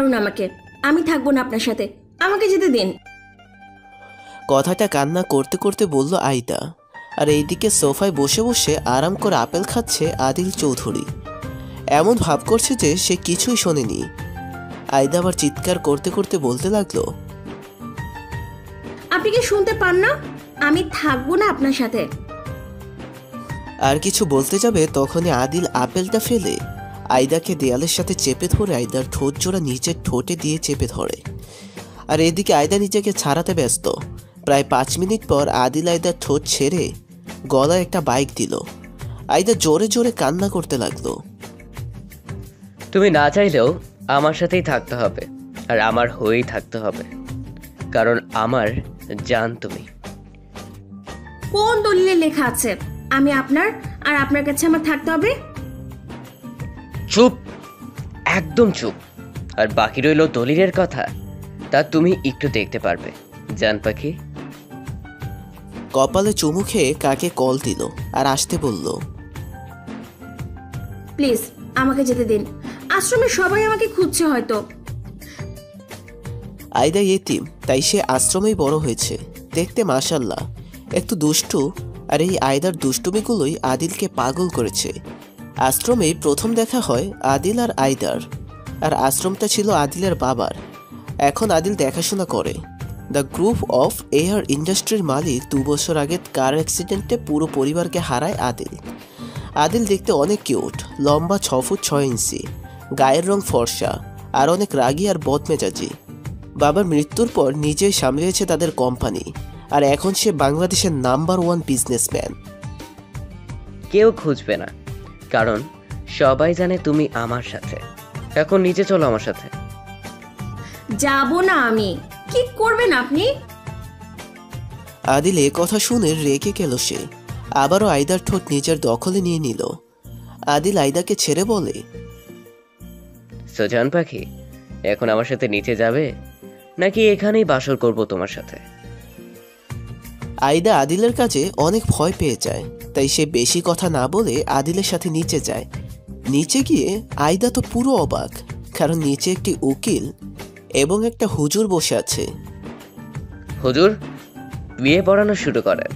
ছাড়ুন আমাকে। আমি থাকব না আপনার সাথে। আমাকে যেতে দিন। কথাটা কান্না করতে করতে বলল আইদা আর এইদিকে সোফায় বসে বসে আরাম করে আপেল খাচ্ছে আদিল চৌধুরী। এমন ভাব করছে যে সে কিছুই শোনেনি। আইদা আবার চিৎকার করতে করতে বলতে লাগল আপনি কি শুনতে পান না? আমি থাকব না আপনার সাথে। আর কিছু বলতে যাবে তখনই আদিল আপেলটা ফেলে আইদাকে দেয়ালের সাথে চেপে ধরে আইদার ঠোঁট জোড়া নিচের ঠোঁটে দিয়ে চেপে ধরে। আর এদিকে আয়দা নিজেকে ছাড়াতে ব্যস্ত। প্রায় পাঁচ মিনিট পর আদিল আয়দার ঠোঁট ছেড়ে গলায় একটা বাইক দিল। আয়দা জোরে জোরে কান্না করতে লাগল। তুমি না চাইলেও আমার সাথেই থাকতে হবে আর আমার হয়েই থাকতে হবে কারণ আমার জান তুমি। কোন দলিলে লেখা আছে? আমি আপনার আর আপনার কাছে আমার থাকতে হবে? চুপ একদম চুপ। আর বাকি রইল দলিলের কথা তা তুমি একটু দেখতে পারবে জান পাখি। কপালে চুমু খেয়ে কাকে কল দিল আর আসতে বলল প্লিজ আমাকে যেতে দিন। আশ্রমে সবাই আমাকে খুঁজছে হয়তো। আয়দা এতিম তাই সে আশ্রমেই বড় হয়েছে। দেখতে মাশাল্লাহ একটু দুষ্টু আর এই আয়দার দুষ্টুমিগুলোই আদিলকে পাগল করেছে। আশ্রমেই প্রথম দেখা হয় আদিল আর আয়দার আর আশ্রমটা ছিল আদিলের বাবার। এখন আদিল দেখাশোনা করে। দ্য গ্রুপ অফ এয়ার ইন্ডাস্ট্রির মালিক দু বছর আগে কার অ্যাক্সিডেন্টে পুরো পরিবারকে হারায় আদিল। আদিল দেখতে অনেক কিউট লম্বা ছ ফুট ছয় ইঞ্চি, গায়ের রং ফর্সা, আর অনেক রাগী আর বদমেজাজি। বাবার মৃত্যুর পর নিজেই সামলিয়েছে তাদের কোম্পানি আর এখন সে বাংলাদেশের নাম্বার ওয়ান বিজনেসম্যান কেউ খুঁজবে না। কারণ সবাই জানে তুমি আমার সাথে। এখন নিচে চলো আমার সাথে। যাব না আমি। কি করবেন আপনি? আদিল কথা শুনে রেগে গেল সে। আবারও আয়দার ঠোঁট নিজের দখলে নিয়ে নিল। আদিল আয়দাকে ছেড়ে বলে সোজান পাখি এখন আমার সাথে নিচে যাবে? নাকি এখানেই বাসর করব তোমার সাথে? আয়দা আদিলের কাছে অনেক ভয় পেয়ে যায় তাই সে বেশি কথা না বলে আদিলের সাথে নিচে যায়। নিচে গিয়ে আয়দা তো পুরো অবাক কারণ নিচে একটি উকিল এবং একটা হুজুর বসে আছে। হুজুর বিয়ে পড়ানো শুরু করেন।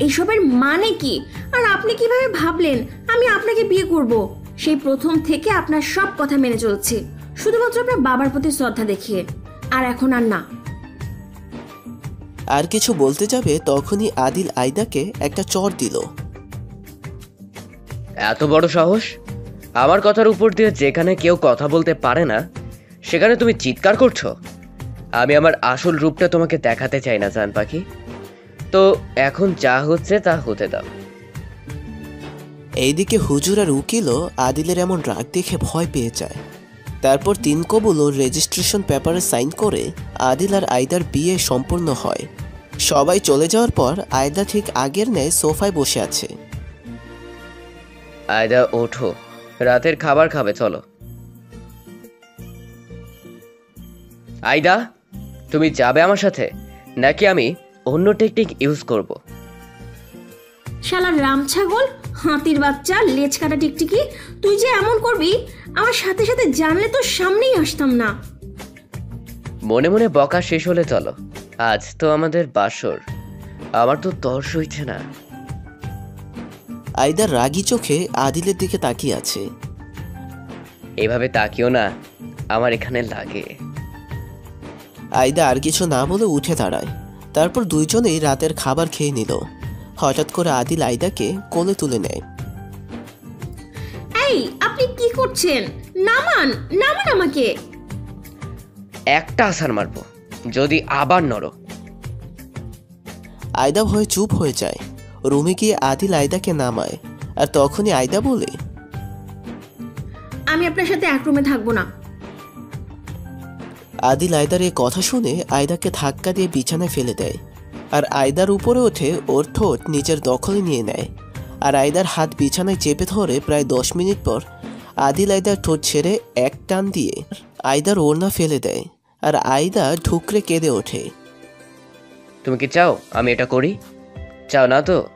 এইসবের মানে কি? আর আপনি কীভাবে ভাবলেন আমি আপনাকে বিয়ে করব? সেই প্রথম থেকে আপনার সব কথা মেনে চলছি। শুধুমাত্র আপনার বাবার প্রতি শ্রদ্ধা দেখিয়ে। আর এখন আর না। আর কিছু বলতে যাবে তখনই আদিল আয়দাকে একটা চর দিল। এত বড় সাহস? আমার কথার উপর দিয়ে যেখানে কেউ কথা বলতে পারে না সেখানে তুমি চিৎকার করছ? আমি আমার আসল রূপটা তোমাকে দেখাতে চাই না জান পাখি। তো এখন যা হচ্ছে তা হতে দাও। এইদিকে হুজুর আর উকিলও আদিলের এমন রাগ দেখে ভয় পেয়ে যায়। তারপর তিন কবুল ও রেজিস্ট্রেশন পেপারে সাইন করে আদিল আর আয়দার বিয়ে সম্পূর্ণ হয়। সবাই চলে যাওয়ার পর আয়দা ঠিক আগের ন্যায় সোফায় বসে আছে। আয়দা ওঠো। রাতের খাবার খাবে চলো। আয়দা তুমি যাবে আমার সাথে? নাকি আমি অন্য টেকনিক ইউজ করব? শালা রাম ছাগল হাতির বাচ্চা লেজ কাটা টিকটিকি। তুই যে এমন করবি আমার সাথে সাথে জানলে তো সামনেই আসতাম না। মনে মনে বকা শেষ হলে চলো। আজ তো আমাদের বাসর। আমার তো তর্স হইছে না। আয়দার রাগি চোখে আদিলের দিকে তাকিয়ে আছে। এভাবে তাকিও না আমার এখানে লাগে। আয়দা আর কিছু না বলে উঠে দাঁড়ায়। তারপর দুইজনেই রাতের খাবার খেয়ে নিল। হঠাৎ করে আদিল আয়দাকে কোলে তুলে নেয়। এই আপনি কি করছেন? নামান নামান আমাকে। একটা আসার মারবো যদি আবার নড়ো। আয়দা ভয়ে চুপ হয়ে যায়। রুমে গিয়ে আদিল আয়দাকে নামায় আর তখনই আয়দা বলে আমি আপনার সাথে এক রুমে থাকব না। আদিল আয়দার এই কথা শুনে আয়দাকে ধাক্কা দিয়ে বিছানায় ফেলে দেয়। আর আয়দার উপরে ওঠে ওর ঠোঁট নিজের দখলে নিয়ে নেয়। আর আয়দার হাত বিছানায় চেপে ধরে প্রায় দশ মিনিট পর আদিল আয়দার ঠোঁট ছেড়ে এক টান দিয়ে আয়দার ওড়না ফেলে দেয় আর আয়দা ঢুকরে কেঁদে ওঠে। তুমি কি চাও আমি এটা করি? চাও না তো?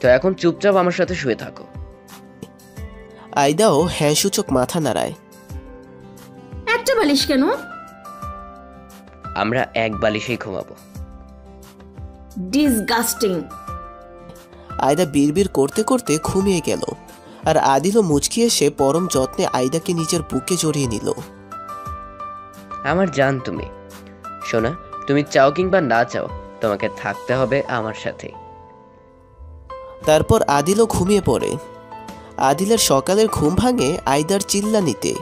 তো এখন চুপচাপ আমার সাথে শুয়ে থাকো। আয়দাও হ্যাঁ সূচক মাথা নাড়ায়। একটা বালিশ কেন? আমরা এক বালিশেই ঘুমাবো। ডিসগাস্টিং আয়দা বিড়বিড় করতে করতে ঘুমিয়ে গেল। আর আদিলও মুচকি এসে পরম যত্নে আয়দাকে নিজের বুকে জড়িয়ে নিল। আমার জান তুমি। শোনা তুমি চাও কিংবা না চাও তোমাকে থাকতে হবে আমার সাথে। তারপর আদিলও ঘুমিয়ে পড়ে। আদিলের সকালের ঘুম ভাঙে আয়দার চিল্লানিতে।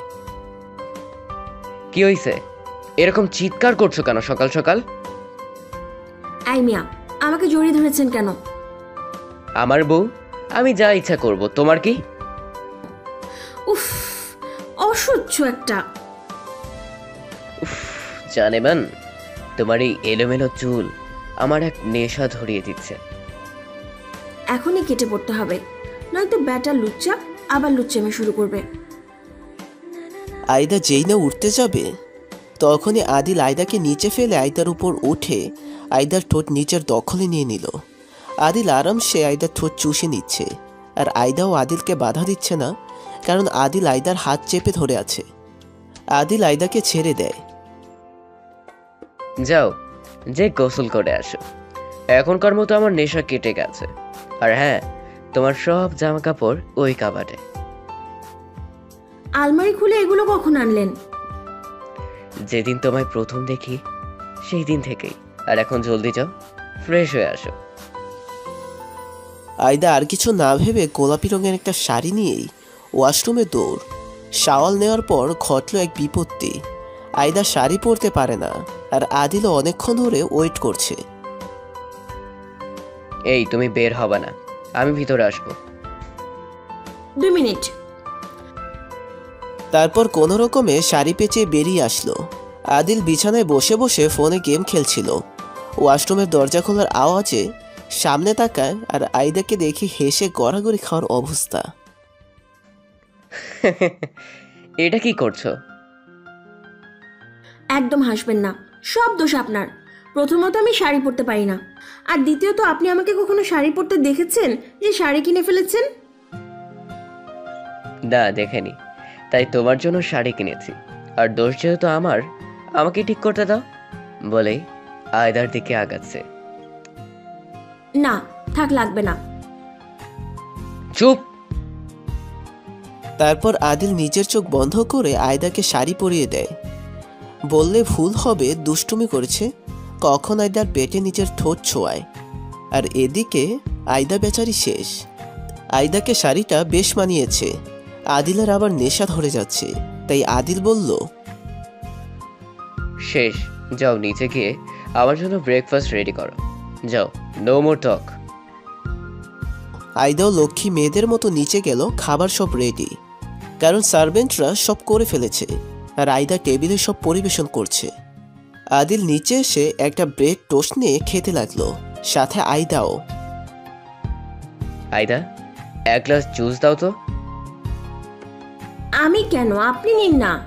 কি হইছে? এরকম চিৎকার করছ কেন সকাল সকাল? আই মিয়া আমাকে জড়িয়ে ধরেছেন কেন? আমার বউ? আমি যা ইচ্ছা করব। তোমার কি? উফ অসহ্য একটা। উফ জানেবান তোমার এই এলোমেলো চুল আমার এক নেশা ধরিয়ে দিচ্ছে। এখনই কেটে পড়তে হবে। নয়তো ব্যাটার লুচ্চা আবার লুচ্চামি শুরু করবে। আয়দা যেই না উঠতে যাবে তখনই আদিল আয়দাকে নিচে ফেলে আয়দার উপর উঠে আয়দার ঠোঁট নিচের দখলে নিয়ে নিল। আদিল আরামসে আয়দার ঠোঁট চুষে নিচ্ছে। আর আয়দাও আদিলকে বাধা দিচ্ছে না কারণ আদিল আয়দার হাত চেপে ধরে আছে। আদিল আয়দাকে ছেড়ে দেয়। যাও যে গোসল করে আসো। এখনকার মতো আমার নেশা কেটে গেছে। আর হ্যাঁ তোমার সব জামা কাপড় ওই কাবাটে আলমারি খুলে এগুলো কখন আনলেন? যেদিন তোমায় প্রথম দেখি সেই দিন থেকেই। আর এখন জলদি যাও। ফ্রেশ হয়ে আসো। আয়দা আর কিছু না ভেবে গোলাপি রঙের একটা শাড়ি নিয়েই ওয়াশরুমে দৌড়। শাওয়াল নেওয়ার পর ঘটল এক বিপত্তি। আয়দা শাড়ি পরতে পারে না আর আদিলও অনেকক্ষণ ধরে ওয়েট করছে। এই তুমি বের হবে না। আমি ভিতরে আসব। দুই মিনিট। তারপর কোনো রকমে শাড়ি পেঁচে বেরিয়ে আসলো। আদিল বিছানায় বসে বসে ফোনে গেম খেলছিল। ওয়াশরুমের দরজা খোলার আওয়াজে সামনে তাকায় আর আইদাকে দেখে হেসে গড়াগড়ি খাওয়ার অবস্থা। এটা কি করছ? একদম হাসবেন না। সব দোষ আপনার। প্রথমত আমি শাড়ি পরতে পারি না। আর দ্বিতীয়ত আপনি আমাকে কখনো শাড়ি পরতে দেখেছেন? যে শাড়ি কিনে ফেলেছেন? না দেখেনি। তাই তোমার জন্য শাড়ি কিনেছি। আর দোষ যেহেতু আমার আমাকে ঠিক করতে দাও। বলেই আয়দার দিকে আগাচ্ছে। না থাক লাগবে না। চুপ! তারপর আদিল নিজের চোখ বন্ধ করে আয়দাকে শাড়ি পরিয়ে দেয়। বললে ভুল হবে দুষ্টুমি করেছে। কখন আয়দার পেটে নিজের ঠোঁট ছোঁয়ায়। আর এদিকে আয়দা বেচারি শেষ। আয়দাকে শাড়িটা বেশ মানিয়েছে। আদিলের আবার নেশা ধরে যাচ্ছে। তাই আদিল বলল শেষ যাও নিচে গিয়ে আমার জন্য ব্রেকফাস্ট রেডি করো। যাও নো মোর টক আয়দাও লক্ষ্মী মেয়েদের মতো নিচে গেল খাবার সব রেডি কারণ সার্ভেন্টরা সব করে ফেলেছে আর আইদা টেবিলে সব পরিবেশন করছে। আদিল নিচে এসে একটা ব্রেড টোস্ট নিয়ে খেতে লাগল সাথে আয়দাও আয়দা এক গ্লাস জুস দাও তো। আমি কেন? আপনি নিন না।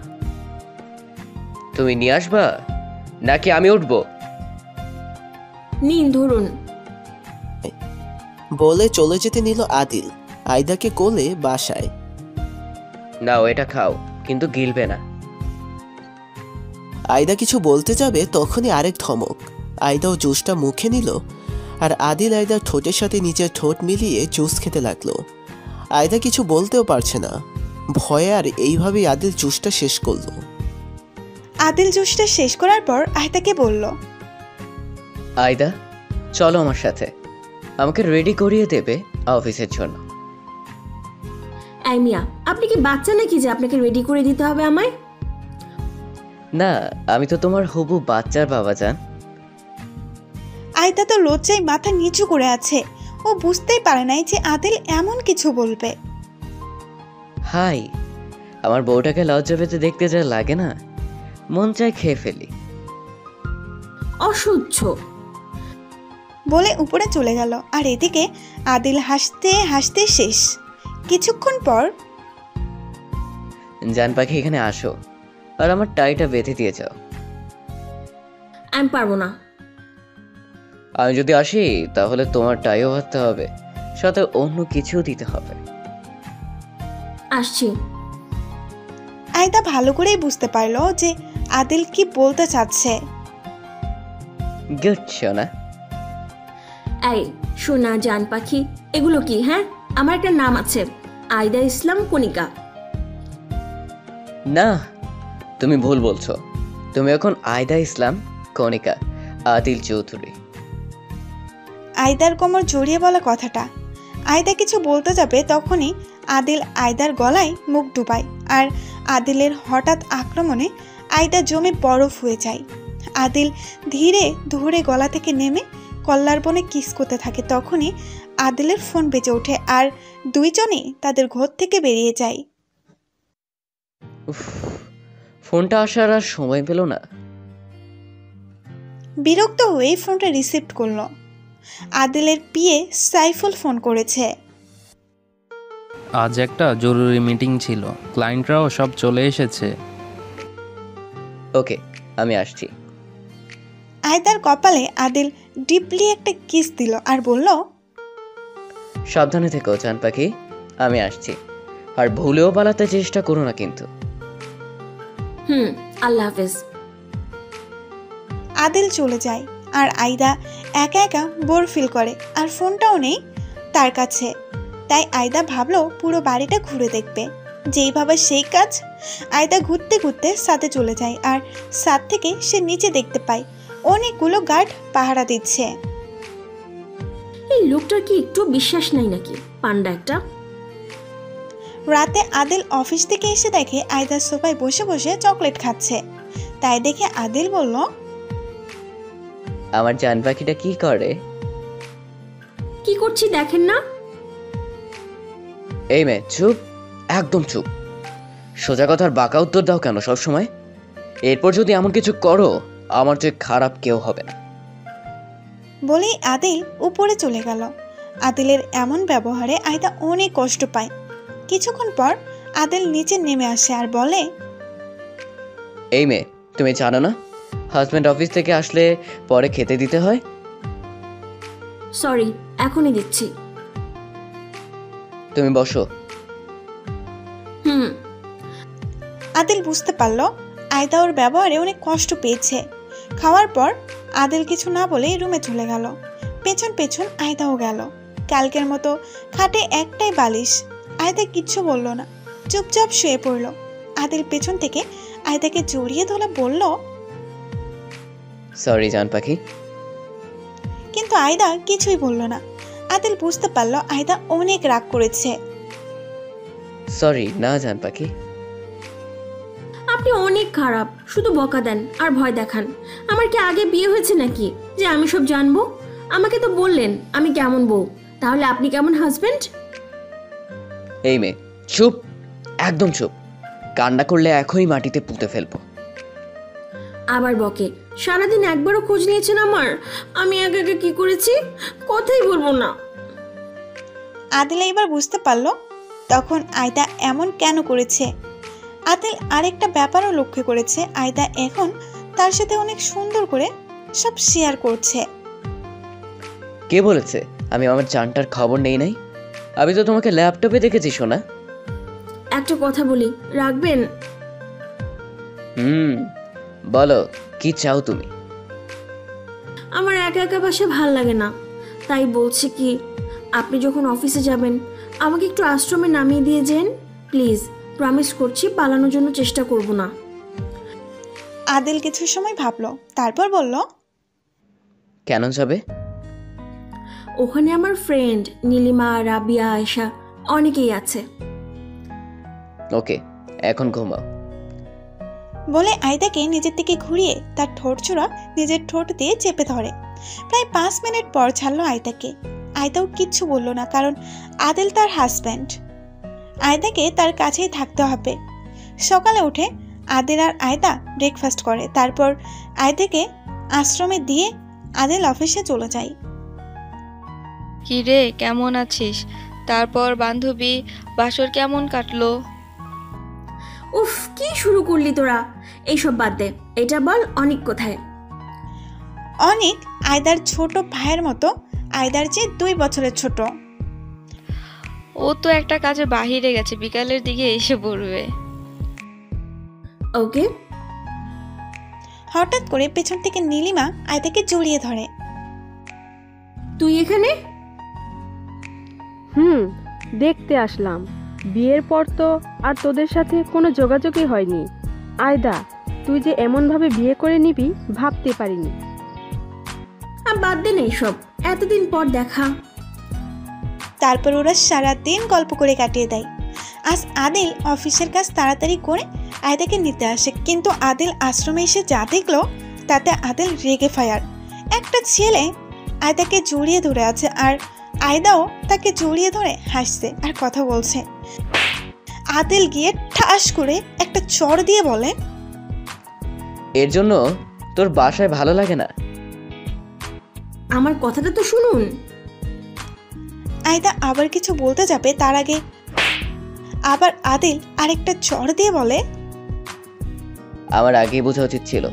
তুমি নিয়ে আসবা? নাকি আমি উঠবো? নিন ধরুন। বলে চলে যেতে নিল আদিল আয়দাকে কোলে বাসায়। নাও এটা খাও কিন্তু গিলবে না। আয়দা কিছু বলতে যাবে তখনই আরেক ধমক। আয়দাও জুসটা মুখে নিল আর আদিল আয়দার ঠোঁটের সাথে নিজের ঠোঁট মিলিয়ে জুস খেতে লাগল। আয়দা কিছু বলতেও পারছে না। ভয়ে আর এইভাবেই আদিল জুসটা শেষ করল। আদিল জুসটা শেষ করার পর আয়তাকে বলল আয়দা চলো আমার সাথে। আমাকে রেডি করিয়ে দেবে অফিসের জন্য। এই মিয়া আপনি কি বাচ্চা নাকি যে আপনাকে রেডি করে দিতে হবে আমায়? না আমি তো তোমার হবু বাচ্চার বাবা যান আয়তা তো লজ্জায় মাথা নিচু করে আছে। ও বুঝতেই পারে নাই যে আদিল এমন কিছু বলবে। হাই আমার বউটাকে লজ্জা পেতে দেখতে যা লাগে না মন চায় খেয়ে ফেলি। অসহ্য বলে উপরে চলে গেল। আর এদিকে আদিল হাসতে হাসতে শেষ। কিছুক্ষণ পর জান পাখি এখানে আসো। আর আমার টাইটা বেঁধে দিয়ে যাও। আমি পারব না। আমি যদি আসি তাহলে তোমার টাইও বাঁধতে হবে সাথে অন্য কিছু দিতে হবে। আসছি। আয়দা ভালো করেই বুঝতে পারল যে আদিল কি বলতে চাচ্ছে। গুড সোনা এই সোনা জান পাখি এগুলো কি হ্যাঁ? আমার একটা নাম আছে আয়দা ইসলাম কণিকা। না তুমি ভুল বলছো। তুমি এখন আয়দা ইসলাম কণিকা আদিল চৌধুরী। আয়দার কোমর জড়িয়ে বলা কথাটা। আয়দা কিছু বলতে যাবে তখনই আদিল আয়দার গলায় মুখ ডুবায় আর আদিলের হঠাৎ আক্রমণে আয়দা জমে বরফ হয়ে যায়। আদিল ধীরে ধরে গলা থেকে নেমে কল্লার বনে কিস করতে থাকে তখনই আদিলের ফোন বেজে ওঠে আর দুইজনই তাদের ঘর থেকে বেরিয়ে যায়। উফ ফোনটা আসার আর সময় পেল না। বিরক্ত হয়ে ফোনটা রিসিভ করল। আদিলের পিয়ে সাইফুল ফোন করেছে। আজ একটা জরুরি মিটিং ছিল ক্লায়েন্টরাও সব চলে এসেছে। ওকে আমি আসছি। আয়দার কপালে আদিল ডিপলি একটা কিস দিল আর বলল সাবধানে থেকো চান পাখি আমি আসছি। আর ভুলেও পালাতে চেষ্টা করো না কিন্তু। হুম আল্লাহ হাফেজ। আদিল চলে যায় আর আয়দা একা একা বোর ফিল করে আর ফোনটাও নেই তার কাছে। তাই আয়দা ভাবলো পুরো বাড়িটা ঘুরে দেখবে। যেইভাবে সেই কাজ আয়দা ঘুরতে ঘুরতে সাথে চলে যায় আর সাত থেকে সে নিচে দেখতে পায়। অনেকগুলো গার্ড পাহারা দিচ্ছে। এই লোকটার কি একটু বিশ্বাস নাই নাকি? পান্ডা একটা। রাতে আদিল অফিস থেকে এসে দেখে আয়দার সোফায় বসে বসে চকলেট খাচ্ছে। তাই দেখে আদিল বলল আমার জান পাখিটা কি করে? কি করছি দেখেন না। এই মেয়ে চুপ একদম চুপ। সোজা কথার বাঁকা উত্তর দাও কেন সব সময় এরপর যদি এমন কিছু করো আমার চেয়ে খারাপ কেউ হবে না। বলেই আদিল উপরে চলে গেল। আদিলের এমন ব্যবহারে আয়দা অনেক কষ্ট পায়। কিছুক্ষণ পর আদিল নিচে নেমে আসে আর বলে এই মেয়ে তুমি জানো না? হাজব্যান্ড অফিস থেকে আসলে পরে খেতে দিতে হয়? সরি এখনই দিচ্ছি। তুমি বসো। হুম। আদিল বুঝতে পারল আয়দা ওর ব্যবহারে অনেক কষ্ট পেয়েছে। খাওয়ার পর আদিল কিছু না বলে রুমে চলে গেল। পেছন পেছন আয়দাও গেল। কালকের মতো খাটে একটাই বালিশ। আয়দা কিচ্ছু বলল না। চুপচাপ শুয়ে পড়ল। আদিল পেছন থেকে আয়দাকে জড়িয়ে ধরে বলল সরি জান পাখি। কিন্তু আয়দা কিছুই বলল না। আদিল বুঝতে পারল আয়দা অনেক রাগ করেছে। সরি না জান পাখি। আপনি অনেক খারাপ। শুধু বকা দেন আর ভয় দেখান। আমার কি আগে বিয়ে হয়েছে নাকি? যে আমি সব জানব? আমাকে তো বললেন আমি কেমন বউ। তাহলে আপনি কেমন হাজবেন্ড এই মেয়ে চুপ একদম চুপ। কান্না করলে এখনই মাটিতে পুঁতে ফেলব। আবার বকে সারাদিন একবারও খোঁজ নিয়েছেন আমার? আমি আগে আগে কি করেছি? কথাই বলব না। আদিল এবার বুঝতে পারল তখন আয়দা এমন কেন করেছে। আদিল আরেকটা ব্যাপারও লক্ষ্য করেছে আয়দা এখন তার সাথে অনেক সুন্দর করে সব শেয়ার করছে। কে বলেছে? আমি আমার জানটার খবর নেই নাই। আমি তো তোমাকে ল্যাপটপে দেখেছি শোনা একটা কথা বলি রাখবেন? হুম বলো কি চাও তুমি? আমার একা একা বাসা ভালো লাগে না। তাই বলছি কি আপনি যখন অফিসে যাবেন আমাকে একটু আশ্রমে নামিয়ে দিয়ে যেন প্লিজ। প্রমিস করছি পালানোর জন্য চেষ্টা করব না। আদিল কিছু সময় ভাবলো তারপর বলল কেন যাবে? ওখানে আমার ফ্রেন্ড নীলিমা রাবিয়া আয়েশা অনেকেই আছে। ওকে এখন ঘুমাও। বলে আয়দাকে নিজের থেকে ঘুরিয়ে তার ঠোঁট ছোড়া নিজের ঠোঁট দিয়ে চেপে ধরে। প্রায় পাঁচ মিনিট পর ছাড়লো আয়দাকে। আয়দাও কিচ্ছু বলল না কারণ আদেল তার হাজব্যান্ড আয়দাকে তার কাছেই থাকতে হবে। সকালে উঠে আদিল আর আয়দা ব্রেকফাস্ট করে। তারপর আয়দাকে আশ্রমে দিয়ে আদিল অফিসে চলে যায়। কি রে কেমন আছিস? তারপর বান্ধবী বাসর কেমন কাটলো? উফ কি শুরু করলি তোরা? এইসব বাদ দে এটা বল অনেক কোথায়? অনেক আয়দার ছোট ভাইয়ের মতো আয়দার চেয়ে দুই বছরের ছোট। ও তো একটা কাজে বাহিরে গেছে বিকালের দিকে এসে পড়বে। ওকে। হঠাৎ করে পেছন থেকে নীলিমা আয়তাকে জড়িয়ে ধরে। তুই এখানে? হুম দেখতে আসলাম। বিয়ের পর তো আর তোদের সাথে কোনো যোগাযোগই হয়নি। আয়দা তুই যে এমনভাবে বিয়ে করে নিবি ভাবতে পারিনি। আর বাদ দে না সব এতদিন পর দেখা। তারপর ওরা সারা দিন গল্প করে কাটিয়ে দেয়। আজ আদিল অফিসের কাজ তাড়াতাড়ি করে আয়দাকে নিতে আসে কিন্তু আদিল আশ্রমে এসে যা দেখল তাতে আদিল রেগে ফায়ার। একটা ছেলে আয়দাকে জড়িয়ে ধরে আছে আর আয়দাও তাকে জড়িয়ে ধরে হাসছে আর কথা বলছে। আদিল গিয়ে ঠাস করে একটা চড় দিয়ে বলে এর জন্য তোর বাসায় ভালো লাগে না? আমার কথাটা তো শুনুন। আয়দা আবার কিছু বলতে যাবে তার আগে আবার আদিল আরেকটা চড় দিয়ে বলে আমার আগেই বোঝা উচিত ছিল।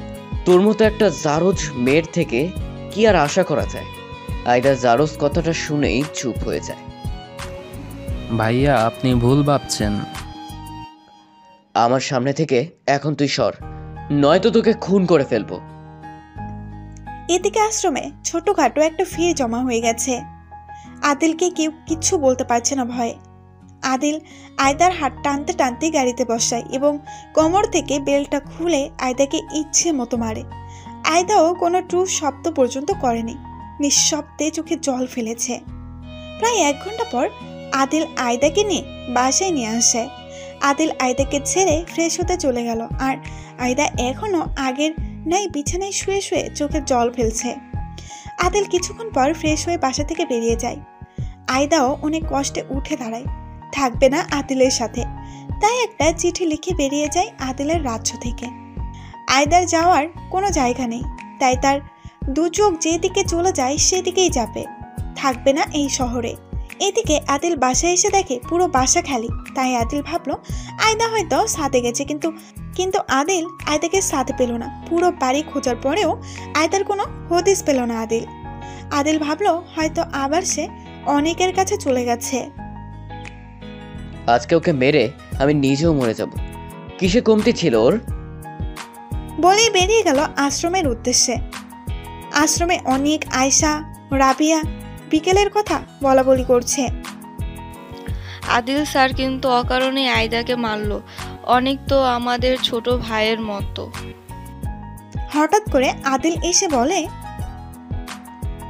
তোর মতো একটা জারজ মেয়ের থেকে কি আর আশা করা যায়? আইদা জারজ কথাটা শুনেই চুপ হয়ে যায়। ভাইয়া আপনি ভুল ভাবছেন। আমার সামনে থেকে এখন তুই সর নয়তো তোকে খুন করে ফেলব। এদিকে আশ্রমে ছোটখাটো একটা ভিড় জমা হয়ে গেছে। আদিলকে কেউ কিচ্ছু বলতে পারছে না ভয়ে। আদিল আয়দার হাত টানতে টানতে গাড়িতে বসায় এবং কোমর থেকে বেলটা খুলে আয়দাকে ইচ্ছে মতো মারে। আয়দাও কোনো ট্রু শব্দ পর্যন্ত করেনি। নিঃশব্দে চোখে জল ফেলেছে। প্রায় এক ঘণ্টা পর আদিল আয়দাকে নিয়ে বাসায় নিয়ে আসে। আদিল আয়দাকে ছেড়ে ফ্রেশ হতে চলে গেল আর আয়দা এখনও আগের নাই বিছানায় শুয়ে শুয়ে চোখে জল ফেলছে। আদিল কিছুক্ষণ পর ফ্রেশ হয়ে বাসা থেকে বেরিয়ে যায়। আয়দাও অনেক কষ্টে উঠে দাঁড়ায়। থাকবে না আদিলের সাথে। তাই একটা চিঠি লিখে বেরিয়ে যায় আদিলের রাজ্য থেকে। আয়দার যাওয়ার কোনো জায়গা নেই। তাই তার দু চোখ যেদিকে চলে যায় সেদিকেই যাবে। থাকবে না এই শহরে। এদিকে আদিল বাসায় এসে দেখে পুরো বাসা খালি। তাই আদিল ভাবলো, আয়দা হয়তো সাথে গেছে, কিন্তু কিন্তু আদিল আয়দাকে সাথে পেল না। পুরো বাড়ি খোঁজার পরেও আয়দার কোনো হদিস পেল না আদিল। আদিল ভাবলো হয়তো আবার সে অনেকের কাছে চলে গেছে। আজকে ওকে মেরে আমি নিজেও মরে যাব। কিসে কমতি ছিল ওর? বলেই বেরিয়ে গেল আশ্রমের উদ্দেশ্যে। আশ্রমে অনেক আয়সা রাবিয়া বিকেলের কথা বলা বলি করছে। আদিল স্যার কিন্তু অকারণে আয়দাকে মারলো। অনেক তো আমাদের ছোট ভাইয়ের মতো। হঠাৎ করে আদিল এসে বলে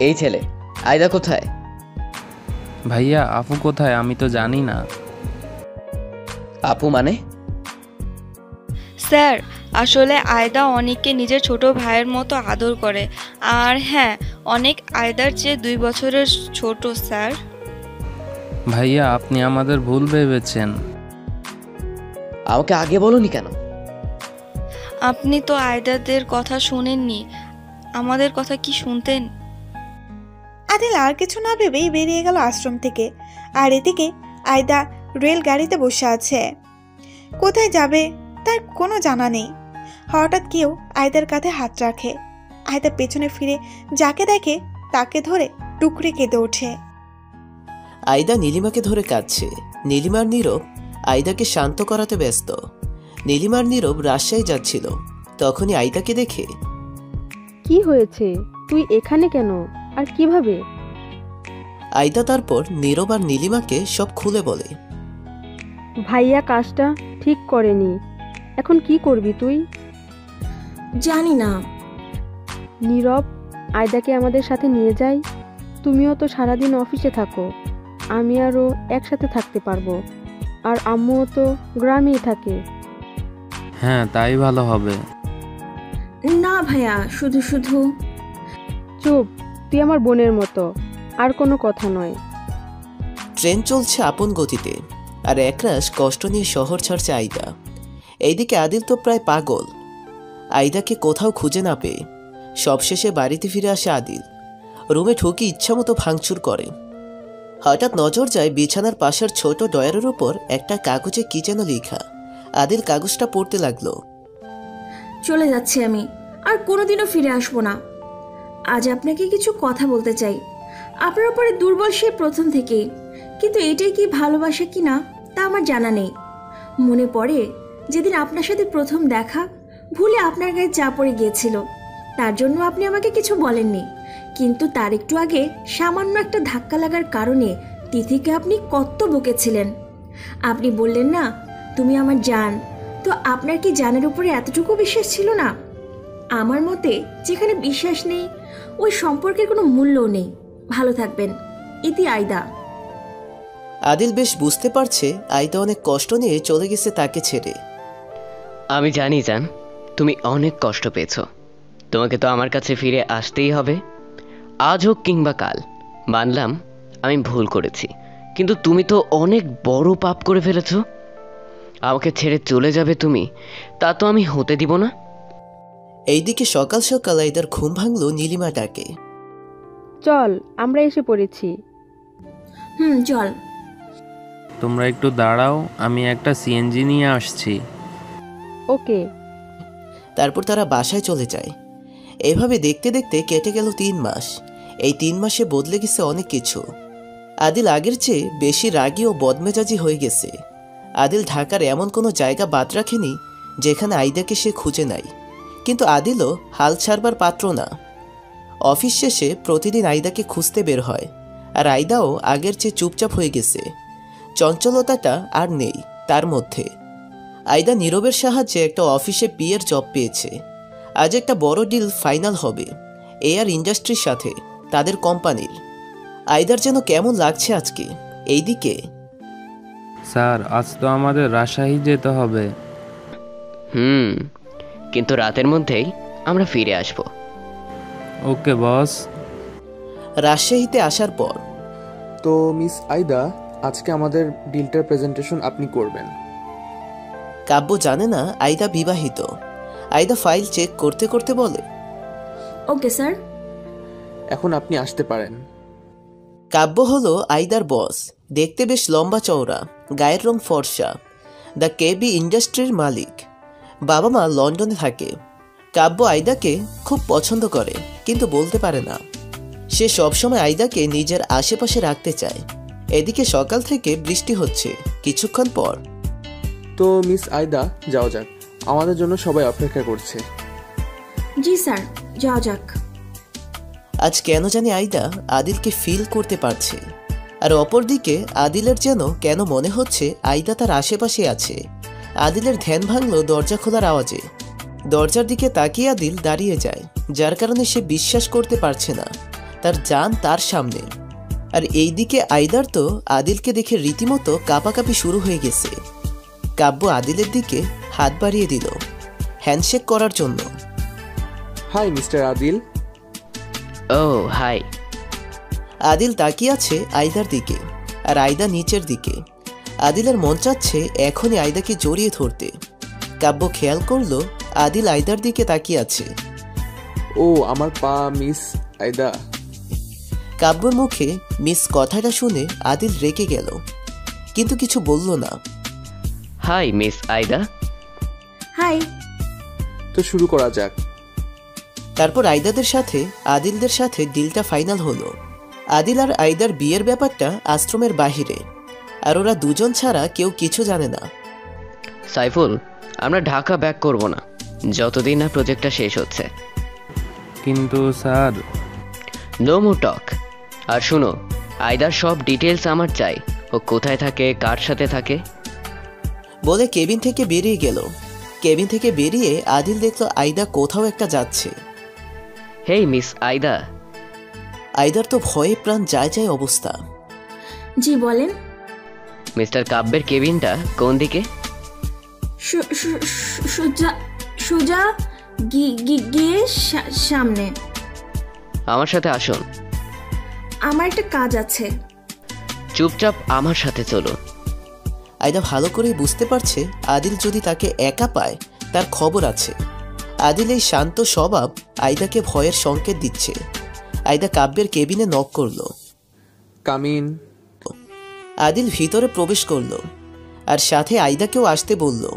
এই ছেলে আয়দা কোথায়? ভাইয়া আপু কোথায়? আমি তো জানি না। আপু মানে? স্যার আসলে আয়দা অনেককে নিজের ছোট ভাইয়ের মতো আদর করে। আর হ্যাঁ অনেক আয়দার চেয়ে দুই বছরের ছোট স্যার। ভাইয়া আপনি আমাদের ভুল ভেবেছেন। আমাকে আগে বলনি কেন? আপনি তো আয়দাদের কথা শুনেননি। আমাদের কথা কি শুনতেন? আদিল আর কিছু না ভেবেই বেরিয়ে গেল আশ্রম থেকে। আর এদিকে আয়দা রেল গাড়িতে বসে আছে। কোথায় যাবে তার কোনো জানা নেই। হঠাৎ কেউ আয়দার কাঁধে হাত রাখে। আয়দা পেছনে ফিরে যাকে দেখে তাকে ধরে টুকরে কেঁদে ওঠে। আয়দা নীলিমাকে ধরে কাঁদছে। নীলিমার নীরব আয়দাকে শান্ত করাতে ব্যস্ত। নীলিমার নীরব রাজশাহী যাচ্ছিল। তখনই আয়দাকে দেখে কি হয়েছে? তুই এখানে কেন? আর কীভাবে? আয়দা তারপর নীরব আর নীলিমাকে সব খুলে বলে ভাইয়া কাজটা ঠিক করেনি। এখন কি করবি তুই? জানি না। নীরব আয়দাকে আমাদের সাথে নিয়ে যাই। তুমিও তো সারাদিন অফিসে থাকো। আমি আরও একসাথে থাকতে পারব। আর আম্মুও তো গ্রামেই থাকে। হ্যাঁ তাই ভালো হবে। না ভাইয়া শুধু শুধু। চুপ তুই আমার বোনের মতো আর কোনো কথা নয়। ট্রেন চলছে আপন গতিতে আর একরাশ কষ্ট নিয়ে শহর ছাড়ছে আইদা। এইদিকে আদিল তো প্রায় পাগল। আইদাকে কোথাও খুঁজে না পেয়ে সবশেষে বাড়িতে ফিরে আসে আদিল। রুমে ঢুকে ইচ্ছামতো ভাঙচুর করে। হঠাৎ নজর যায় বিছানার পাশের ছোট ডয়ারের উপর একটা কাগজে কি যেন লেখা। আদিল কাগজটা পড়তে লাগল। চলে যাচ্ছি আমি, আর কোনোদিনও ফিরে আসব না। আজ আপনাকে কিছু কথা বলতে চাই। আপনার উপরে দুর্বল সেই প্রথম থেকেই। কিন্তু এটাই কি ভালোবাসা কি না, তা আমার জানা নেই। মনে পড়ে, যেদিন আপনার সাথে প্রথম দেখা, ভুলে আপনার গায়ে চা পড়ে গিয়েছিল। তার জন্য আপনি আমাকে কিছু বলেননি। কিন্তু তার একটু আগে সামান্য একটা ধাক্কা লাগার কারণে তিথিকে আপনি কত বকেছিলেন। আপনি বললেন না তুমি আমার জান। তো আপনার কি জানের উপরে এতটুকু বিশ্বাস ছিল না? আমার মতে যেখানে বিশ্বাস নেই ওই সম্পর্কের কোনো মূল্যও নেই। ভালো থাকবেন। ইতি আয়দা। আদিল বেশ বুঝতে পারছে আইদা অনেক কষ্ট নিয়ে চলে গেছে তাকে ছেড়ে। আমি জানি জান তুমি অনেক কষ্ট পেয়েছ। তোমাকে তো আমার কাছে ফিরে আসতেই হবে। আজ হোক কিংবা কাল মানলাম আমি ভুল করেছি কিন্তু তুমি তো অনেক বড় পাপ করে ফেলেছো। আমাকে ছেড়ে চলে যাবে তুমি তা তো আমি হতে দিব না। এইদিকে সকাল সকাল আইদার ঘুম ভাঙলো নীলিমা ডাকে। চল আমরা এসে পড়েছি। হুম চল। তোমরা একটু দাঁড়াও আমি একটা সিএনজি নিয়ে আসছি। ওকে। তারপর তারা বাসায় চলে যায়। এভাবে দেখতে দেখতে কেটে গেল তিন মাস। এই তিন মাসে বদলে গেছে অনেক কিছু। আদিল আগের চেয়ে বেশি রাগী ও বদমেজাজি হয়ে গেছে। আদিল ঢাকার এমন কোনো জায়গা বাদ রাখেনি যেখানে আইদাকে সে খুঁজে নাই। কিন্তু আদিলও হাল ছাড়বার পাত্র না। অফিস শেষে প্রতিদিন আইদাকে খুঁজতে বের হয়, আর আইদাও আগের চেয়ে চুপচাপ হয়ে গেছে। চঞ্চলতাটা আর নেই তার মধ্যে। আইদা নীরবের সাহায্যে একটা অফিসে পিএর জব পেয়েছে। আজ একটা বড় ডিল ফাইনাল হবে এয়ার ইন্ডাস্ট্রির সাথে। তাদের কোম্পানির। আইদার যেন কেমন লাগছে আজকে। এইদিকে। স্যার আজ তো আমাদের রাজশাহী যেতে হবে। হুম কিন্তু রাতের মধ্যেই আমরা ফিরে আসব। ওকে বস। রাজশাহীতে আসার পর। তো মিস আইদা আজকে আমাদের ডিলটার প্রেজেন্টেশন আপনি করবেন। কাব্য জানে না আইদা বিবাহিত। আইদা ফাইল চেক করতে করতে বলে। Okay sir. এখন আপনি আসতে পারেন। কাব্য হলো আইদার বস। দেখতে বেশ লম্বা চওড়া গায়ের রং ফর্সা। দ্য কেবি ইন্ডাস্ট্রির মালিক। বাবা মা লন্ডনে থাকে। কাব্য আইদাকে খুব পছন্দ করে কিন্তু বলতে পারে না। সে সবসময় আইদাকে নিজের আশেপাশে রাখতে চায়। এদিকে সকাল থেকে বৃষ্টি হচ্ছে কিছুক্ষণ পর। তো মিস আইদা যাওয়া যাক। আমাদের জন্য সবাই অপেক্ষা করছে। জি স্যার যাওয়া যাক। আজ কেন জানি আইদা আদিলকে ফিল করতে পারছে। আর অপরদিকে আদিলের যেন কেন মনে হচ্ছে আইদা তার আশেপাশে আছে। আদিলের ধ্যান ভাঙল দরজা খোলার আওয়াজে। দরজার দিকে তাকিয়ে আদিল দাঁড়িয়ে যায়, যার কারণে সে বিশ্বাস করতে পারছে না। তার যান তার সামনে। আর এইদিকে আইদার তো আদিলকে দেখে রীতিমতো কাঁপাকাঁপি শুরু হয়ে গেছে। কাব্য আদিলের দিকে হাত বাড়িয়ে দিল হ্যান্ডশেক করার জন্য। Hi mister Adil. ও হাই। আদিল তাকিয়ে আছে আইদার দিকে আর আয়দা নিচের দিকে। আদিলের মন চাচ্ছে এখনই আয়দাকে জড়িয়ে ধরতে। কাব্য খেয়াল করল আদিল আয়দার দিকে তাকিয়ে আছে। ও আমার পা মিস আইদা কাব্যর মুখে মিস কথাটা শুনে আদিল রেগে গেল কিন্তু কিছু বলল না। Hi miss Aida hi. তো শুরু করা যাক। তারপর আইদাদের সাথে আদিলদের সাথে ডিলটা ফাইনাল হলো। আদিল আর আইদার বিয়ের ব্যাপারটা আশ্রমের বাহিরে। আর ওরা দুজন ছাড়া কেউ কিছু জানে না। সাইফুল আমরা ঢাকা ব্যাক করব না। যতদিন না প্রজেক্টটা শেষ হচ্ছে। কিন্তু স্যার নো মো টক আর শুনো আইদার সব ডিটেলস আমার চাই। ও কোথায় থাকে কার সাথে থাকে? বলে কেবিন থেকে বেরিয়ে গেল। কেবিন থেকে বেরিয়ে আদিল দেখল আইদা কোথাও একটা যাচ্ছে। হেই মিস আইদা আইদার তো ভয়ে প্রাণ যায় যায় অবস্থা। জি বলেন। মিস্টার কাব্যের কেবিনটা কোন দিকে? সু- সু- সু- সোজা সোজা গি- গি- গিয়ে সা- সামনে। আমার সাথে আসুন। আমার একটা কাজ আছে। চুপচাপ আমার সাথে চলুন। আইদা ভালো করেই বুঝতে পারছে আদিল যদি তাকে একা পায় তার খবর আছে। আদিল এই শান্ত স্বভাব আইদাকে ভয়ের সংকেত দিচ্ছে। আইদা কাব্যের কেবিনে নক করল। কামিন। আদিল ভিতরে প্রবেশ করল আর সাথে আইদাকেও আসতে বলল।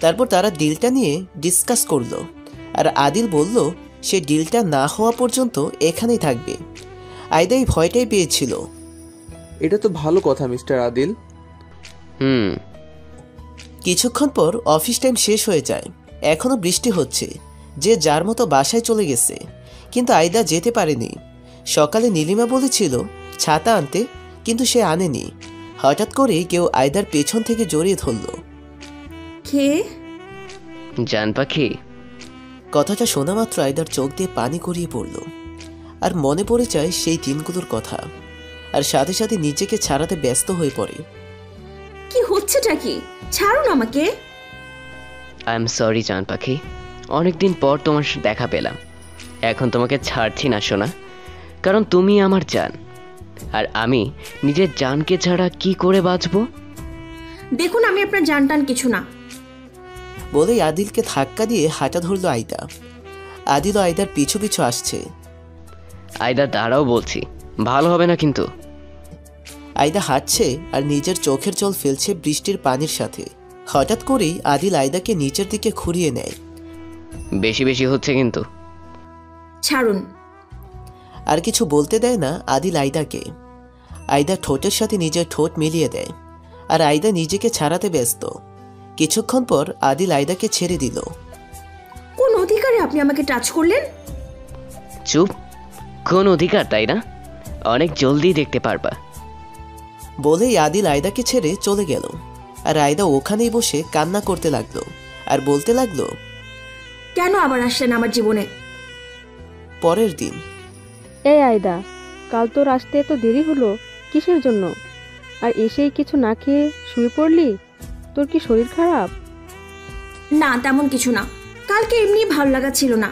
তারপর তারা ডিলটা নিয়ে ডিসকাস করল আর আদিল বলল সে ডিলটা না হওয়া পর্যন্ত এখানেই থাকবে। আইদা এই ভয়টাই পেয়েছিল। এটা তো ভালো কথা মিস্টার আদিল। হুম। কিছুক্ষণ পর অফিস টাইম শেষ হয়ে যায়। এখনও বৃষ্টি হচ্ছে। যে যার মতো বাসায় চলে গেছে। কিন্তু আয়দা যেতে পারেনি। সকালে নীলিমা বলেছিল ছাতা আনতে। কিন্তু সে আনেনি। হঠাৎ করে কেউ আয়দার পেছন থেকে জড়িয়ে ধরল। কে? জান পাখি। কথাটা শোনা মাত্র আয়দার চোখ দিয়ে পানি গড়িয়ে পড়ল। আর মনে পড়ে যায় সেই দিনগুলোর কথা। আর সাথে সাথে নিজেকে ছাড়াতে ব্যস্ত হয়ে পড়ে। কি হচ্ছেটা কি? ছাড়ুন আমাকে। আই এম সরি জান পাখি অনেকদিন পর তোমার সাথে দেখা পেলাম। এখন তোমাকে ছাড়ছি না শোনা কারণ তুমি আমার জান। আর আমি নিজের জানকে ছাড়া কি করে বাঁচবো? দেখুন আমি আপনার জানটান কিছু না। বলেই আদিলকে ধাক্কা দিয়ে হাঁটা ধরল আয়দা আদিল আয়দার পিছু পিছু আসছে। আয়দা দাঁড়াও বলছি। ভালো হবে না কিন্তু। আয়দা হাঁটছে আর নিজের চোখের জল ফেলছে বৃষ্টির পানির সাথে। হঠাৎ করেই আদিল আয়দাকে নিচের দিকে ঘুরিয়ে নেয়। বেশি বেশি হচ্ছে কিন্তু। ছাড়ুন। আর কিছু বলতে দেয় না আদিল আয়দাকে। আয়দা ঠোঁটের সাথে নিজের ঠোঁট মিলিয়ে দেয় আর আয়দা নিজেকে ছাড়াতে ব্যস্ত। কিছুক্ষণ পর আদিল আয়দাকে ছেড়ে দিল। কোন অধিকারে আপনি আমাকে টাচ করলেন? চুপ। কোন অধিকার তাই না? অনেক জলদি দেখতে পারবা। বলেই আদিল আয়দাকে ছেড়ে চলে গেল। আর রায়দা ওখানেই বসে কান্না করতে লাগল আর বলতে লাগল কেন আবার আসলেন আমার জীবনে? পরের দিন। এই আয়দা কাল তোর আসতে এত দেরি হলো কিসের জন্য? আর এসেই কিছু না খেয়ে শুয়ে পড়লি? তোর কি শরীর খারাপ? না তেমন কিছু না। কালকে এমনি ভালো লাগা ছিল না।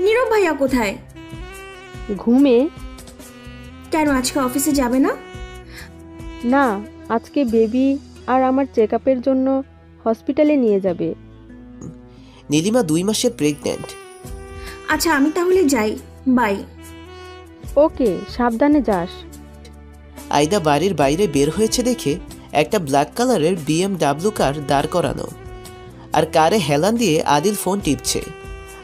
নীরব ভাইয়া কোথায়? ঘুমে? কেন আজকে অফিসে যাবে না? না আজকে বেবি আর আমার চেক আপের জন্য হসপিটালে নিয়ে যাবে। নীলিমা দুই মাসের প্রেগন্যান্ট আচ্ছা আমি তাহলে যাই। বাই। ওকে সাবধানে যাস। আয়দা বাড়ির বাইরে বের হয়েছে দেখে একটা ব্ল্যাক কালারের বিএমডাব্লিউ কার দাঁড় করানো। আর কারে হেলান দিয়ে আদিল ফোন টিপছে।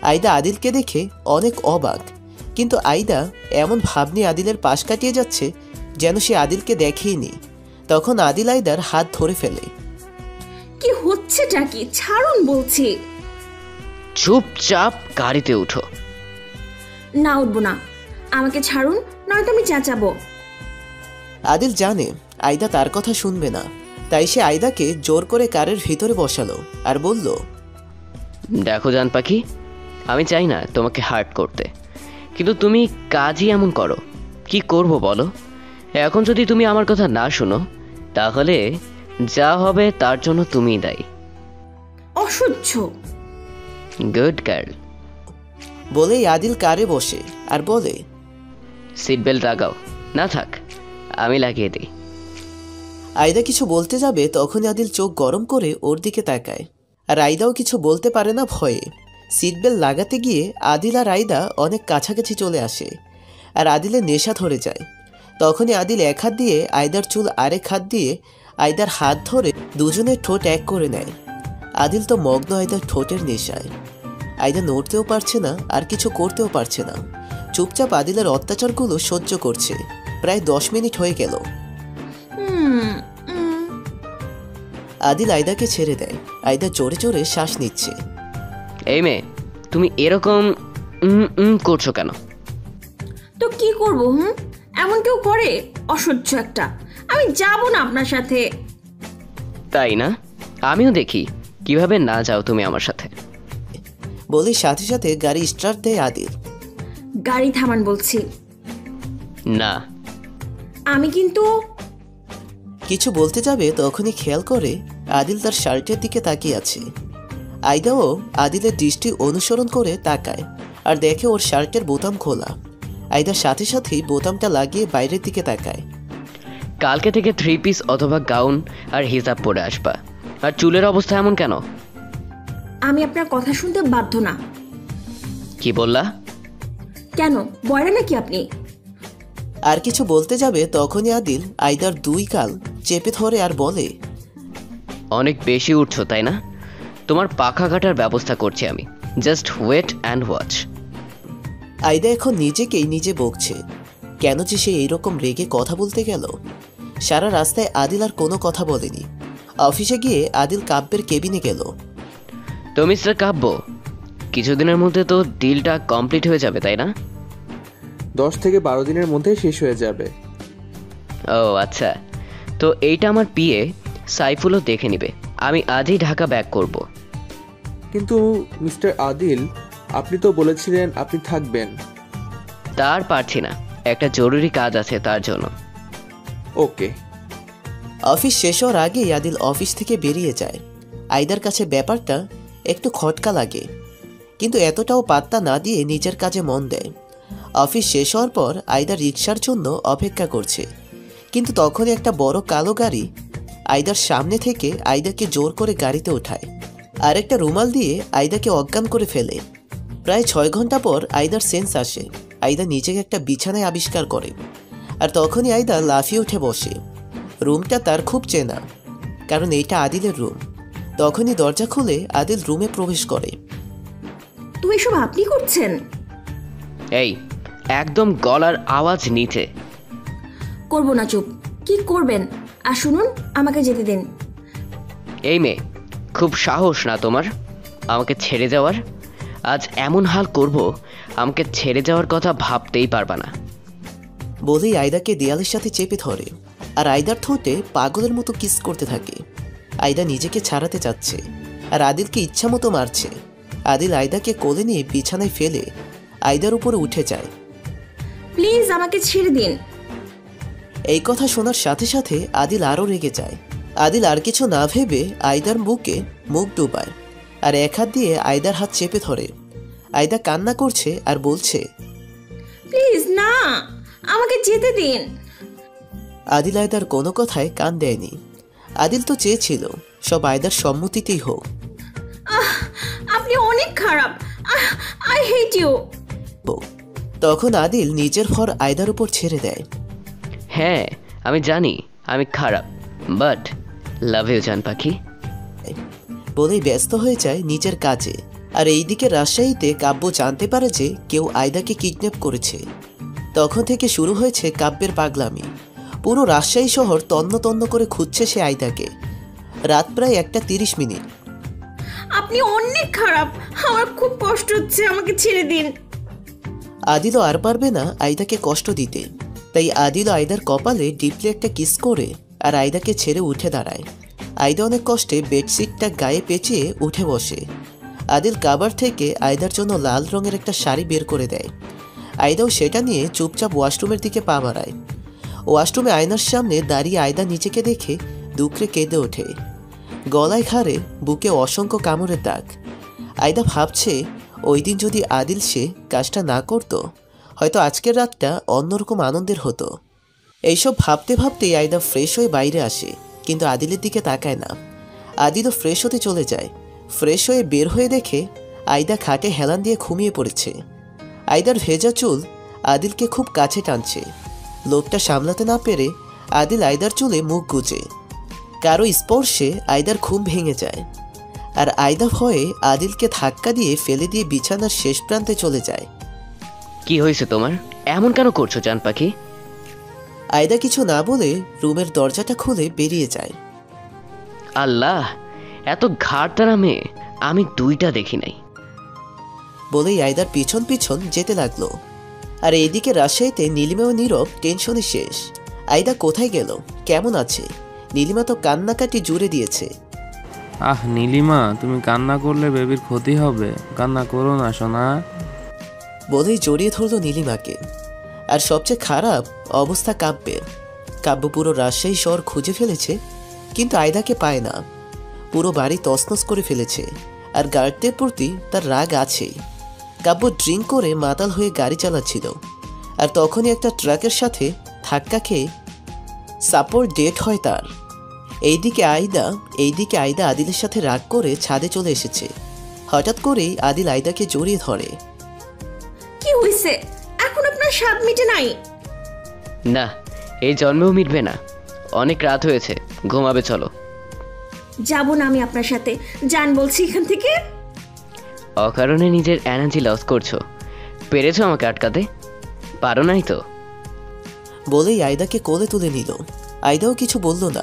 আয়দা আদিলকে দেখে অনেক অবাক। কিন্তু আয়দা এমন ভাব নিয়ে আদিলের পাশ কাটিয়ে যাচ্ছে যেন সে আদিলকে দেখেইনি তখন আদিল আয়দার হাত ধরে ফেলে। কি হচ্ছেটা কি? ছাড়ুন বলছি। চুপচাপ গাড়িতে উঠো। না উঠবো না। আমাকে ছাড়ুন নয়তো আমি চেঁচাবো। আদিল জানে আয়দা তার কথা শুনবে না। তাই সে আয়দাকে জোর করে কারের ভিতরে বসালো আর বলল দেখো জান পাখি আমি চাই না তোমাকে হার্ট করতে। কিন্তু তুমি কাজই এমন করো। কি করব বলো? এখন যদি তুমি আমার কথা না শোনো তাহলে যা হবে তার জন্য তুমিই দায়ী। অসহ্য। Good girl. বলেই আদিল কারে বসে আর বলে সিট বেল্ট লাগাও। না থাক আমি লাগিয়ে দিই। আয়দা কিছু বলতে যাবে তখনই আদিল চোখ গরম করে ওর দিকে তাকায়। আর আয়দাও কিছু বলতে পারে না ভয়ে। সিটবেল্ট লাগাতে গিয়ে আদিল আর আয়দা অনেক কাছাকাছি চলে আসে। আর আদিলের নেশা ধরে যায়। তখনই আদিল এক হাত দিয়ে আয়দার চুল আরেক হাত দিয়ে আয়দার হাত ধরে দুজনের ঠোঁট এক করে নেয়। আদিল তো মগ্ন আয়দার ঠোঁটের নেশায়। আয়দা নড়তেও পারছে না আর কিছু করতেও পারছে না। চুপচাপ আদিলের অত্যাচারগুলো সহ্য করছে। প্রায় দশ মিনিট হয়ে গেল। আদিল আয়দাকে ছেড়ে দেয়। আয়দা জোরে জোরে শ্বাস নিচ্ছে। এই মেয়ে তুমি এরকম উম উম করছ কেন? তো কি করব হুম? এমন কেউ করে? অসহ্য একটা। আমি যাব না আপনার সাথে। তাই না? আমিও দেখি। কীভাবে না যাও তুমি আমার সাথে? বলে সাথে সাথে গাড়ি স্টার্ট দেয় আদিল। গাড়ি থামান বলছি। না। আমি কিন্তু কিছু বলতে যাবে তখনই খেয়াল করে আদিল তার শার্টের দিকে তাকিয়ে আছে। আয়দাও আদিলের দৃষ্টি অনুসরণ করে তাকায় আর দেখে ওর শার্টের বোতাম খোলা। আয়দার সাথে সাথেই বোতামটা লাগিয়ে বাইরের দিকে তাকায়। কালকে থেকে থ্রি পিস অথবা গাউন আর হিসাব পরে আসবা। আর চুলের অবস্থা এমন কেন? আমি আপনার কথা শুনতে বাধ্য না। কি বললা? কেন? বয়রা নাকি আপনি? আর কিছু বলতে যাবে তখনই আদিল আয়দার দুই কাল চেপে ধরে আর বলে অনেক বেশি উঠছো তাই না? তোমার পাখা কাটার ব্যবস্থা করছি আমি। Just wait and watch Aida এখন নিজেকেই নিজে বকছে। কেন যে সে এইরকম রেগে কথা বলতে গেল? সারা রাস্তায় আদিল আর কোনো কথা বলেনি। অফিসে গিয়ে আদিল কাব্যের কেবিনে গেল। তো মিস্টার কাব্য কিছুদিনের মধ্যে তো ডিলটা কমপ্লিট হয়ে যাবে তাই না? দশ থেকে বারো দিনের মধ্যে শেষ হয়ে যাবে। ও আচ্ছা। তো এইটা আমার পিএ সাইফুলও দেখে নিবে। আমি আজই ঢাকা ব্যাক করব। কিন্তু মিস্টার আদিল আপনি তো বলেছিলেন আপনি থাকবেন। তার পারছি না। একটা জরুরি কাজ আছে তার জন্য। ওকে। অফিস শেষ হওয়ার আগেই আদিল অফিস থেকে বেরিয়ে যায়। আইদার কাছে ব্যাপারটা একটু খটকা লাগে। কিন্তু এতটাও পাত্তা না দিয়ে নিজের কাজে মন দেয়। অফিস শেষ হওয়ার পর আইদা রিক্সার জন্য অপেক্ষা করছে। কিন্তু তখনই একটা বড় কালো গাড়ি আইদার সামনে থেকে আইদাকে জোর করে গাড়িতে ওঠায়। আর একটা রুমাল দিয়ে আইদাকে অজ্ঞান করে ফেলে। প্রায় ছয় ঘণ্টা পর আইদার সেন্স আসে। আইদা নিজেকে একটা বিছানায় আবিষ্কার করে। আর তখনই আইদা লাফিয়ে উঠে বসে। রুমটা তার খুব চেনা কারণ এইটা আদিলের রুম। তখনই দরজা খুলে আদিল রুমে প্রবেশ করে। তো এসব আপনি করছেন? এই একদম গলার আওয়াজ নিচে করব না চুপ। কি করবেন? আর শুনুন আমাকে যেতে দিন। এই মেয়ে খুব সাহস না তোমার? আমাকে ছেড়ে যাওয়ার? আজ এমন হাল করব আমাকে ছেড়ে যাওয়ার কথা ভাবতেই পারবা না। বলেই আয়দাকে দেয়ালের সাথে চেপে ধরে আর আয়দার ঠোঁটে পাগলের মতো কিস করতে থাকে। আয়দা নিজেকে ছাড়াতে চাচ্ছে আর আদিলকে ইচ্ছা মতো মারছে। আদিল আয়দাকে কোলে নিয়ে বিছানায় ফেলে আয়দার উপরে উঠে যায়। প্লিজ আমাকে ছেড়ে দিন। এই কথা শোনার সাথে সাথে আদিল আরও রেগে যায়। আদিল আর কিছু না ভেবে আয়দার বুকে মুখ ডুবায় আর এক হাত দিয়ে আয়দার হাত চেপে ধরে। আয়দা কান্না করছে আর বলছে প্লিজ না আমাকে যেতে দিন। আদিল আয়দার কোনো কথায় কান দেয়নি। আদিল তো চেয়েছিল সব আয়দার সম্মতিতেই হোক। আপনি অনেক খারাপ। আই হেট ইউ তখন আদিল নিজের ভর আয়দার উপর ছেড়ে দেয়। হ্যাঁ আমি জানি আমি খারাপ বাট লাভ ইউ জান পাখি। বলেই ব্যস্ত হয়ে যায় নিজের কাজে। আর এইদিকে রাজশাহীতে কাব্য জানতে পারে যে কেউ আয়দাকে কিডন্যাপ করেছে। তখন থেকে শুরু হয়েছে কাব্যের পাগলামি। পুরো রাজশাহী শহর তন্ন তন্ন করে খুঁজছে সে আয়দাকে। রাত প্রায় একটা তিরিশ মিনিট। আপনি অনেক খারাপ। আমার খুব কষ্ট হচ্ছে আমাকে ছেড়ে দিন। আদিলও আর পারবে না আয়দাকে কষ্ট দিতে। তাই আদিল আয়দার কপালে ডিপলি একটা কিস করে আর আয়দাকে ছেড়ে উঠে দাঁড়ায়। আয়দা অনেক কষ্টে বেডশিটটা গায়ে পেঁচিয়ে উঠে বসে। আদিল কাবার থেকে আয়দার জন্য লাল রঙের একটা শাড়ি বের করে দেয়। আয়দাও সেটা নিয়ে চুপচাপ ওয়াশরুমের দিকে পা বাড়ায়। ওয়াশরুমে আয়নার সামনে দাঁড়িয়ে আয়দা নিজেকে দেখে দুকরে কেঁদে ওঠে। গলায় ঘাড়ে, বুকে অসংখ্য কামড়ের দাগ। আয়দা ভাবছে, ওই দিন যদি আদিল সে কাজটা না করতো, হয়তো আজকের রাতটা অন্যরকম আনন্দের হতো। এইসব ভাবতে ভাবতেই আয়দা ফ্রেশ হয়ে বাইরে আসে, কিন্তু আদিলের দিকে তাকায় না। আদিলও ফ্রেশ হতে চলে যায়। ফ্রেশ হয়ে বের হয়ে দেখে আয়দা খাটে হেলান দিয়ে ঘুমিয়ে পড়েছে। আয়দার ভেজা চুল আদিলকে খুব কাছে টানছে। লোকটা সামলাতে না পেরে আদিল আয়দার চুলে মুখ গুজে। কারও স্পর্শে আয়দার ঘুম ভেঙে যায়। আর আয়দা ভয়ে আদিলকে ধাক্কা দিয়ে ফেলে দিয়ে বিছানার শেষ প্রান্তে চলে যায়। কি হয়েছে তোমার? এমন কেন করছ জান পাখি? আয়দা কিছু না বলে রুমের দরজাটা খুলে বেরিয়ে যায়। আল্লাহ! এত ঘাড়তারা মেয়ে আমি দুইটা দেখি নাই। বলেই আয়দার পিছন পিছন যেতে লাগল। আর এইদিকে রাজশাহীতে নীলিমা ও নীরব টেনশনে শেষ। আয়দা কোথায় গেল? কেমন আছে? নীলিমা তো কান্নাকাটি জুড়ে দিয়েছে। আহ নীলিমা তুমি কান্না করলে বেবির ক্ষতি হবে। কান্না করো না সোনা। বলেই জড়িয়ে ধরল নীলিমাকে। আর সবচেয়ে খারাপ অবস্থা কাব্যের। কাব্য পুরো রাজশাহী শহর খুঁজে ফেলেছে কিন্তু আয়দাকে পায় না। পুরো বাড়ি তছনছ করে ফেলেছে। আর গার্ডদের প্রতি তার রাগ আছেই। কাব্য ড্রিঙ্ক করে মাতাল হয়ে গাড়ি চালাচ্ছিল। আর তখনই একটা ট্রাকের সাথে ধাক্কা খেয়ে সাপোর্ট ডেট হয় তার। এইদিকে আয়দা এইদিকে আয়দা আদিলের সাথে রাগ করে ছাদে চলে এসেছে। হঠাৎ করেই আদিল আয়দাকে জড়িয়ে ধরে। কি হয়েছে এখন আপনার স্বাদ মিটে নাই। না এই জন্মেও মিটবে না। অনেক রাত হয়েছে ঘুমাবে চলো। যাব না আমি আপনার সাথে। যান বলছি এখান থেকে। অকারণে নিজের এনার্জি লস করছ। পেরেছ আমাকে আটকাতে? পারো নাই তো? বলেই আয়দাকে কোলে তুলে নিল। আয়দাও কিছু বলল না।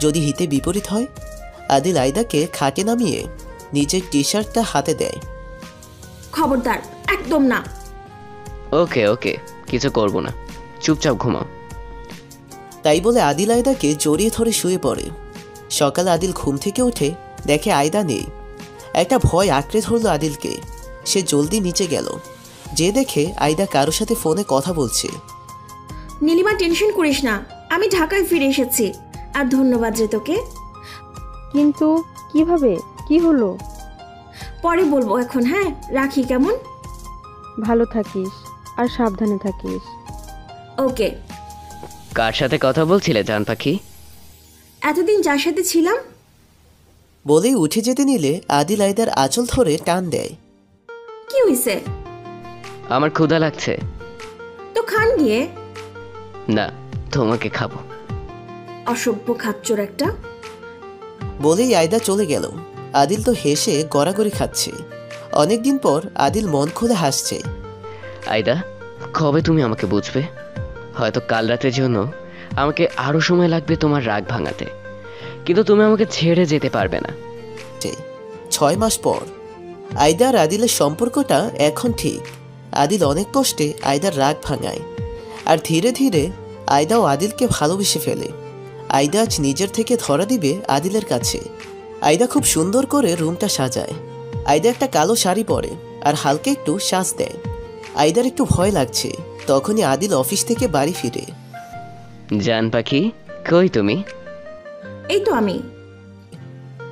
যদি হিতে বিপরীত হয় আদিল আয়দাকে খাটে নামিয়ে নিজের টি শার্টটা হাতে দেয়। খবরদার একদম না। ওকে ওকে কিছু করব না। চুপচাপ ঘুমাও। তাই বলে আদিল আয়দাকে জড়িয়ে ধরে শুয়ে পড়ে। সকালে আদিল ঘুম থেকে উঠে দেখে আয়দা নেই। একটা ভয় আঁকড়ে ধরলো আদিলকে। সে জলদি নিচে গেল। যে দেখে আয়দা কারোর সাথে ফোনে কথা বলছে। নীলিমা টেনশন করিস না। আমি ঢাকায় ফিরে এসেছি। আর ধন্যবাদ রে তোকে। কিন্তু কীভাবে? কি হলো? পরে বলব এখন হ্যাঁ? রাখি কেমন? ভালো থাকিস আর সাবধানে থাকিস। ওকে। কার সাথে কথা বলছিলে জান পাখি? এতদিন যার সাথে ছিলাম? বলেই উঠে যেতে নিলে আদিল আয়দার আঁচল ধরে টান দেয়। কি হইছে? আমার ক্ষুধা লাগছে। তো খান গিয়ে। না তোমাকে খাব। অসভ্য খাচ্চোর একটা। বলেই আয়দা চলে গেল। আদিল তো হেসে গড়াগড়ি খাচ্ছে। অনেকদিন পর আদিল মন খুলে হাসছে। আইদা কবে তুমি আমাকে বুঝবে? হয়তো কাল রাতের জন্য আমাকে আরও সময় লাগবে তোমার রাগ ভাঙাতে। কিন্তু তুমি আমাকে ছেড়ে যেতে পারবে না। ছয় মাস পর। আয়দা আর আদিলের সম্পর্কটা এখন ঠিক। আদিল অনেক কষ্টে আয়দার রাগ ভাঙায়। আর ধীরে ধীরে আয়দাও আদিলকে ভালোবেসে ফেলে। আয়দা আজ নিজের থেকে ধরা দিবে আদিলের কাছে। আয়দা খুব সুন্দর করে রুমটা সাজায়। আয়দা একটা কালো শাড়ি পরে আর হালকা একটু সাজ দেয়। আয়দার একটু ভয় লাগছে। তখনই আদিল অফিস থেকে বাড়ি ফিরে। জান পাখি কই তুমি? এই তো আমি।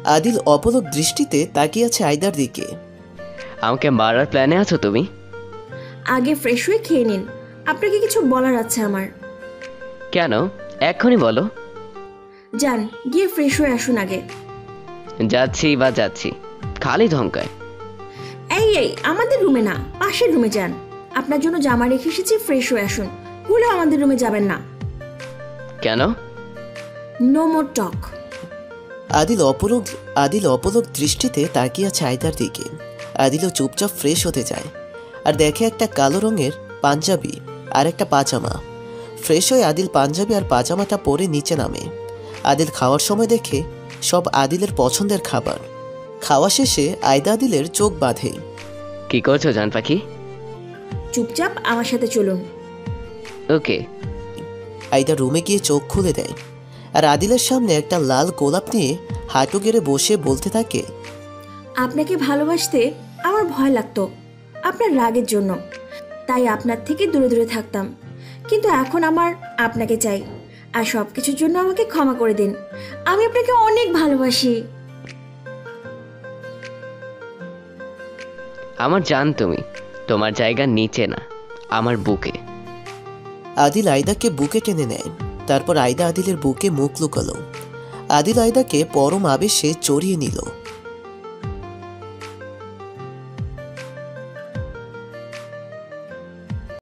আদিল অপলক দৃষ্টিতে তাকিয়ে আছে আয়দার দিকে। আমাকে মারার প্ল্যানে আছো তুমি? আগে ফ্রেশ হয়ে খেয়ে নিন। আপনাকে কিছু বলার আছে আমার। কেন? এক্ষুনি বলো। যান গিয়ে ফ্রেশ হয়ে আসুন আগে। যাচ্ছি বা যাচ্ছি। খালি ধমকায়। এই এই আমাদের রুমে না পাশের রুমে যান। আপনার জন্য জামা রেখে এসেছি ফ্রেশ হয়ে আসুন। ভুলেও আমাদের রুমে যাবেন না। কেন? নো মোর টক আদিল অপলক আদিল অপলক দৃষ্টিতে তাকিয়ে আছে আয়দার দিকে। আদিলও চুপচাপ ফ্রেশ হতে যায় আর দেখে একটা কালো রঙের পাঞ্জাবি আর একটা পাজামা। ফ্রেশ হয়ে আদিল পাঞ্জাবি আর পাজামাটা পরে নিচে নামে। আদিল খাওয়ার সময় দেখে সব আদিলের পছন্দের খাবার। খাওয়া শেষে আয়দা আদিলের চোখ বাঁধে। কি করছ জান পাখি? চুপচাপ আমার সাথে চলুন। ওকে আয়দা রুমে গিয়ে চোখ খুলে দেয়। আর আদিলের সামনে একটা লাল গোলাপ নিয়ে হাঁটু গেড়ে বসে বলতে থাকে আপনাকে ভালোবাসতে আমার ভয় লাগতো আপনার রাগের জন্য। তাই আপনার থেকে দূরে দূরে থাকতাম। কিন্তু এখন আমার আপনাকে চাই। আর সব কিছুর জন্য আমাকে ক্ষমা করে দিন। আমি আপনাকে অনেক ভালোবাসি। আমার জান তুমি। তোমার জায়গা নিচে না আমার বুকে। আদিল আয়দাকে বুকে টেনে নেয়। তারপর আয়দা আদিলের বুকে মুখ লুকালো। আদিল আয়দাকে পরম আবেশে চড়িয়ে নিল।